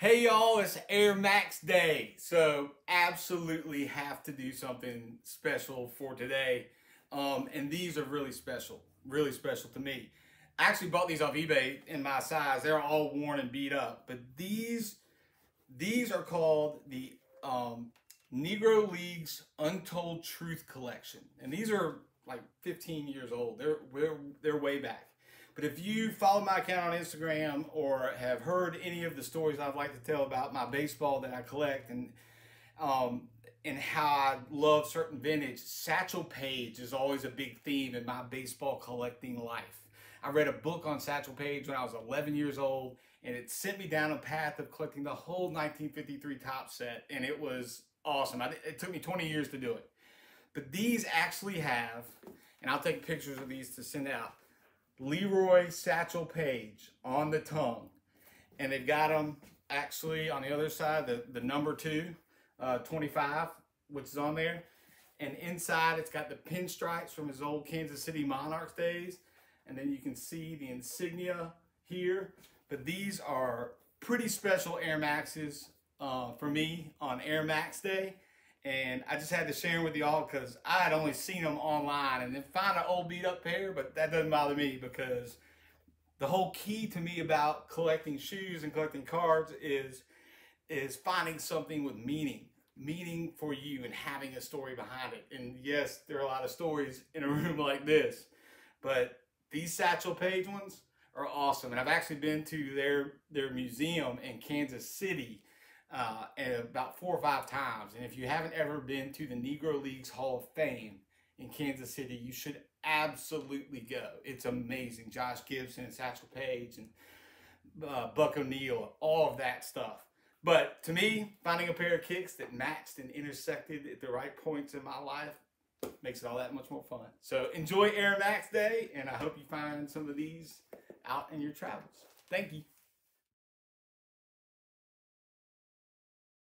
Hey y'all, it's Air Max Day. So absolutely have to do something special for today. Um, and these are really special, really special to me. I actually bought these off eBay in my size. They're all worn and beat up, but these, these are called the um, Negro Leagues Untold Truth Collection. And these are like 15 years old. They're, they're, they're way back. But if you follow my account on Instagram or have heard any of the stories I'd like to tell about my baseball that I collect and um, and how I love certain vintage, Satchel Paige is always a big theme in my baseball collecting life. I read a book on Satchel Paige when I was 11 years old, and it sent me down a path of collecting the whole 1953 Topps set, and it was awesome. I, it took me 20 years to do it. But these actually have, and I'll take pictures of these to send out, Leroy Satchel Paige on the tongue. And they've got them actually on the other side, the, the number two, uh, 25, which is on there. And inside it's got the pinstripes from his old Kansas City Monarchs days. And then you can see the insignia here. But these are pretty special Air Maxes uh, for me on Air Max Day and I just had to share with y'all because I had only seen them online and then find an old beat up pair, but that doesn't bother me because the whole key to me about collecting shoes and collecting cards is is finding something with meaning meaning for you and having a story behind it. And yes there are a lot of stories in a room like this but these Satchel Paige ones are awesome. And i've actually been to their their museum in kansas city uh, about four or five times. And if you haven't ever been to the Negro Leagues Hall of Fame in Kansas City, you should absolutely go. It's amazing. Josh Gibson and Satchel Paige and uh, Buck O'Neil, all of that stuff. But to me, finding a pair of kicks that matched and intersected at the right points in my life makes it all that much more fun. So enjoy Air Max Day, and I hope you find some of these out in your travels. Thank you.